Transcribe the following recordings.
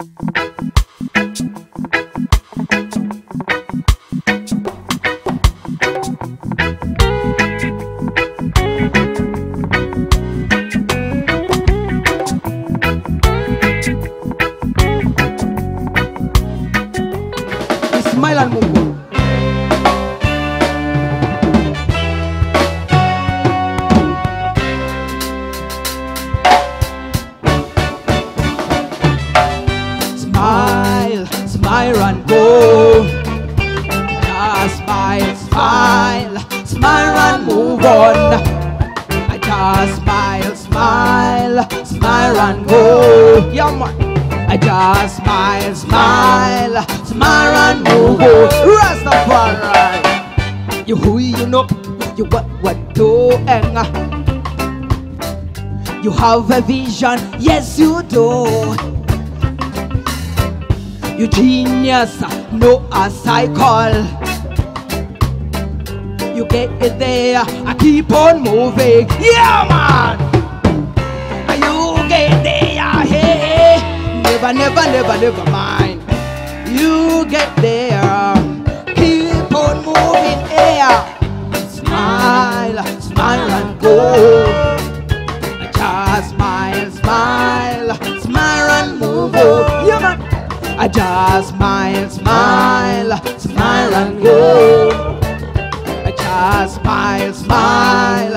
Smile and move on. I just smile, smile, smile and go. Yeah, man. I just smile, smile, smile and move on. Rastafari. You who you know, you what what doing. You have a vision, yes you do. You genius, no a cycle. You get it there, I keep on moving. Yeah, man. You get there, hey. Never, never, never, never mind. You get there, keep on moving. Yeah. Smile, smile and go. Just smile, smile, smile and move on. Yeah, man. I just smile, smile, smile and go. I just smile,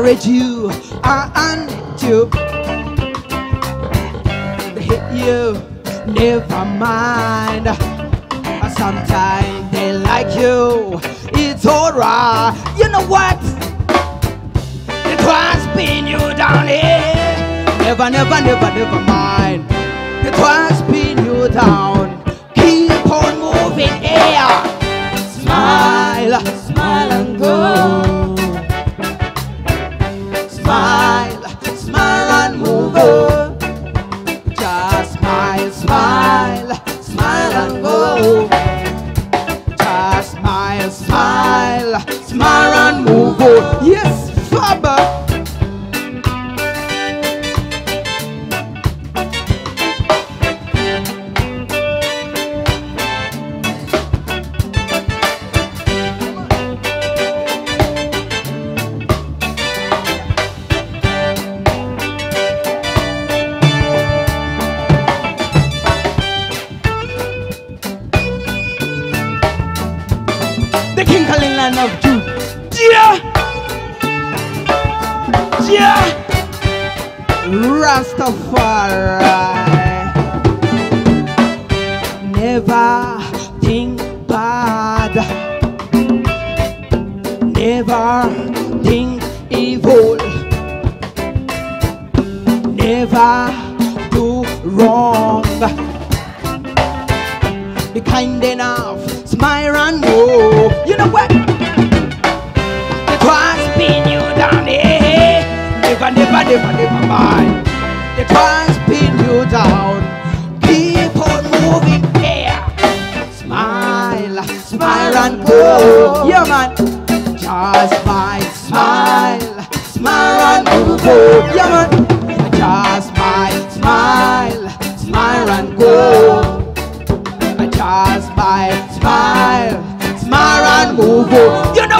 discourage you, and you. They hit you, never mind. Sometimes they like you, it's alright. You know what? Try to spin you down here. Never, never, never, never mind. Try to spin you down. Keep on moving here. The King Calling land of Judea. Yeah. Rastafari. Never think bad. Never think evil. Never do wrong. Be kind enough, and move. You know what? They try to spin you down here. Never, never, never, never mind. They try to spin you down. Keep on moving there. Smile, smile and go. Yeah, man. Just smile, smile, smile and on. Yeah, man. Move. You know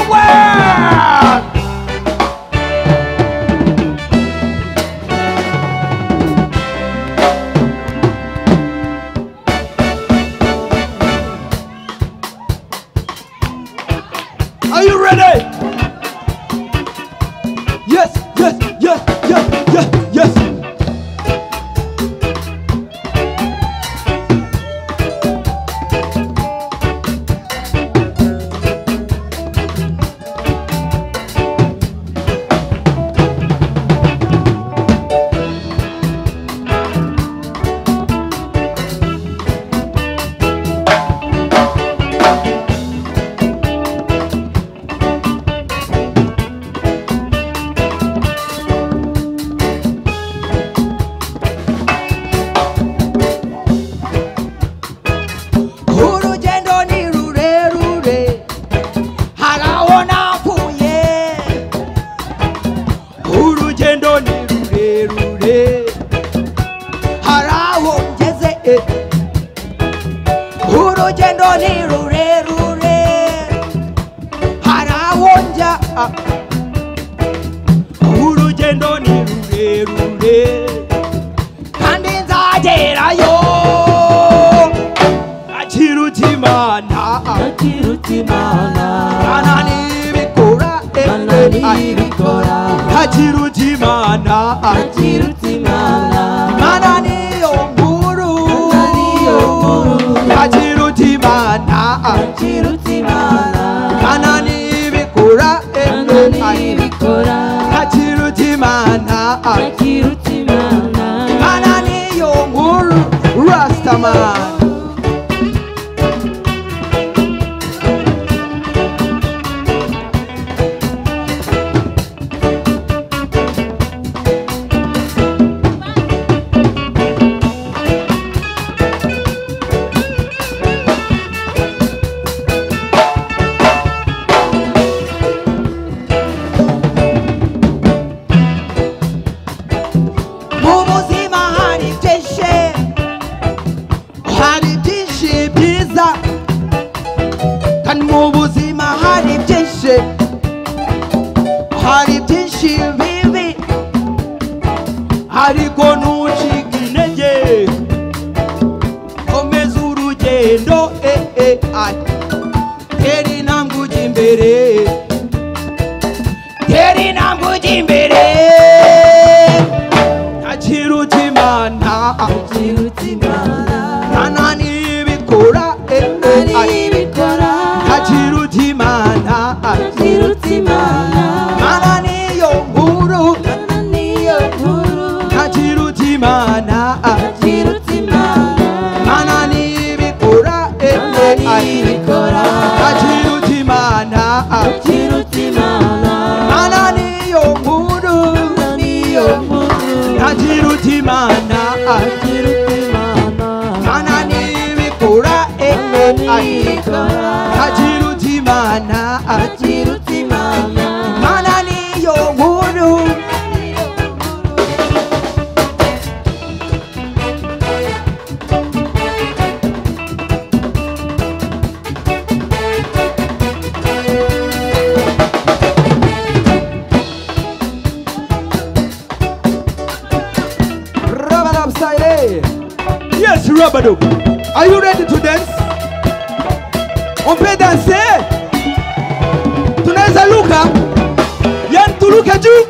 antirutimana antirutimana ndikonuchikineje komeza urugendo e, ee teri nangu jya imbere teri nangu jya imbere ntakirutse imana ntakirutse imana Latino tunaweza luka, yani tuluke juu.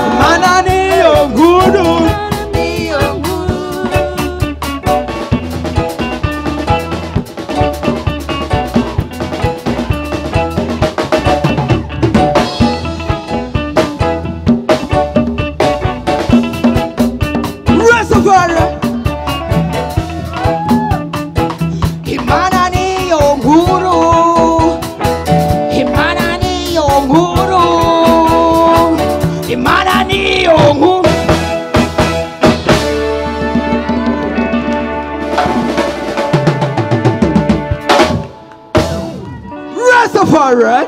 Rastafari.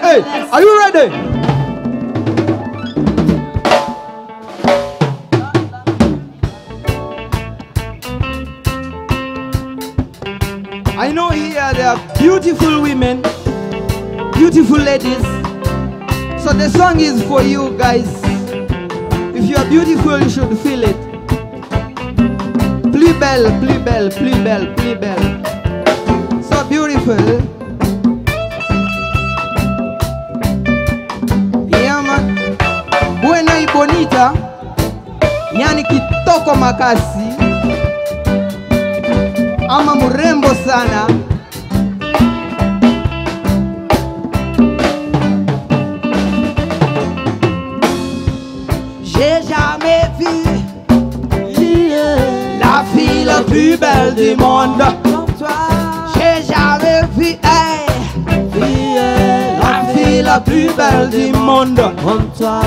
Hey, are you ready? I know here there are beautiful women, beautiful ladies. So the song is for you guys. If you are beautiful, you should feel it. Plus belle, plus belle, plus belle, plus belle. So beautiful. Bonita. Yani kitoko makasi. Ama mrembo sana. J'ai jamais vu la fille la plus belle du monde. Comme toi, J'ai jamais vu hey, fille, la fille la plus belle du monde. comme toi,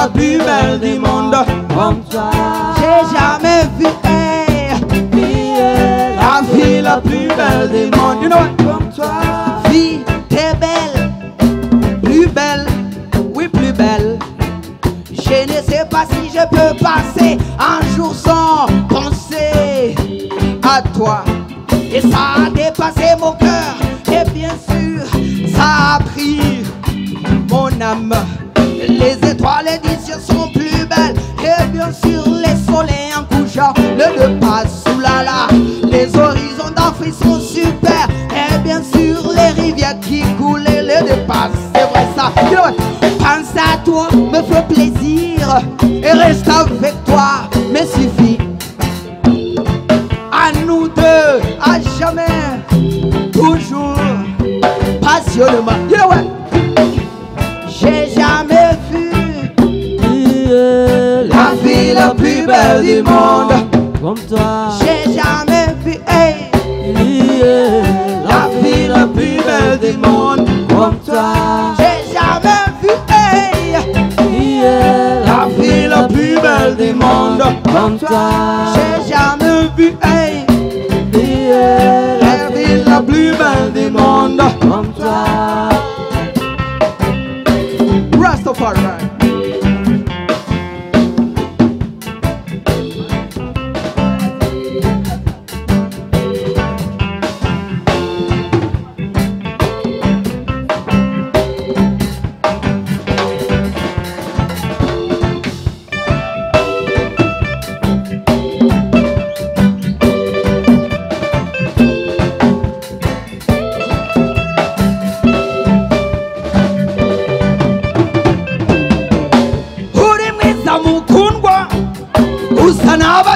la plus belle du monde. comme toi, J'ai jamais vu hey, fille, la fille la plus belle du monde. You know what? comme toi, Fille, t'es belle, plus belle, oui plus belle. Je ne sais pas si je peux passer un jour sans penser à toi. Et ça a dépassé mon cœur, et bien sûr, ça a pris mon âme. Les étoiles et des cieux sont plus belles, et bien sûr, les soleils en couchant, le deux passe sous la la. Les horizons d'Afrique sont super, et bien sûr, les rivières qui coulent, et le passe, c'est vrai ça. Pense à toi, me fait plaisir, et reste avec toi, me suffit. À nous deux, à jamais, toujours, passionnément. Plus belle du monde. comme toi, J'ai jamais vu hey, la fille la plus belle du monde. comme toi, J'ai jamais vu hey, la fille la plus belle du monde. comme toi, J'ai jamais vu hey, la fille la plus belle du monde. comme toi. Rastafari. N'ababyeyi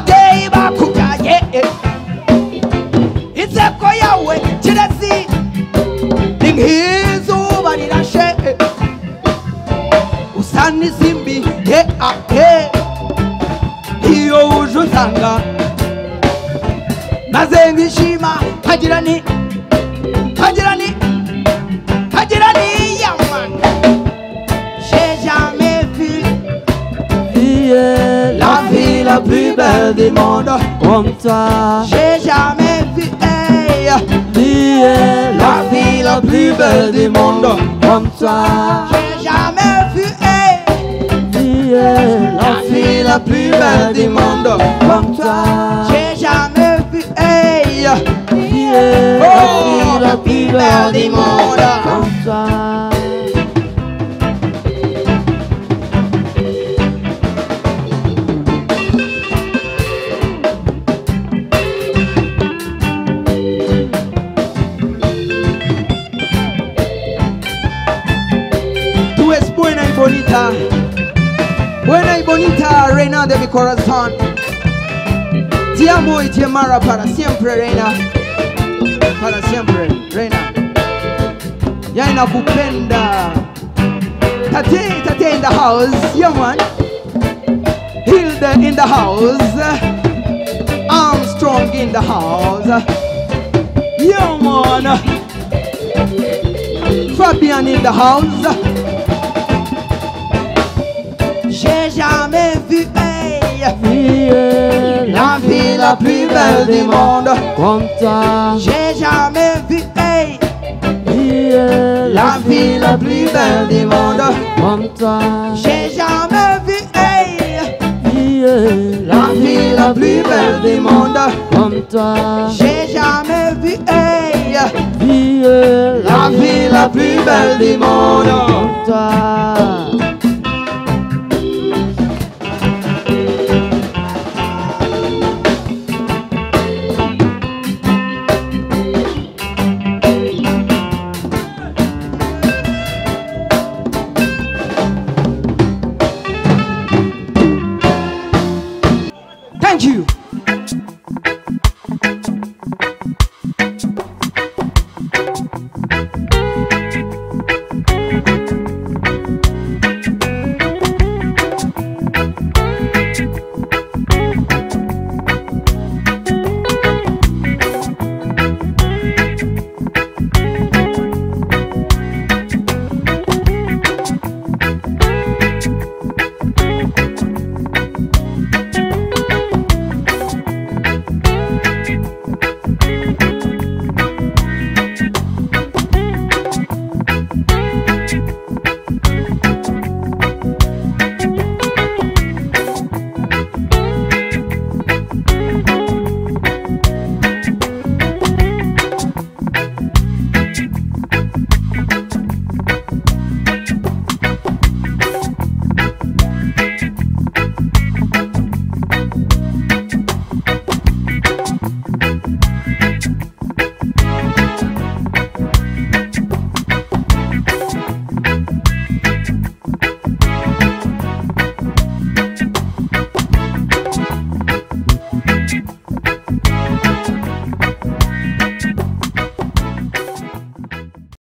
comme toi, J'ai jamais vu hey, fille, la fille la plus belle du monde. comme toi, J'ai jamais vu hey, fille, la fille la plus belle du monde. comme toi, J'ai jamais vu hey, fille, oh, la plus belle du monde? comme toi? Bonita, buena y bonita, reina de mi corazón. Te amo y te amará para siempre, reina. Para siempre, reina. Ya inakupenda. Tate, tate in the house, yeah man. Hilda in the house. Armstrong in the house. Yeah man. Fabian in the house. La fille la plus belle du monde. comme toi. J'ai jamais vu hey, la fille la plus belle du monde. comme toi. J'ai jamais vu hey, la fille la plus belle du monde. comme toi. J'ai jamais vu hey, la fille la plus belle du monde. comme toi.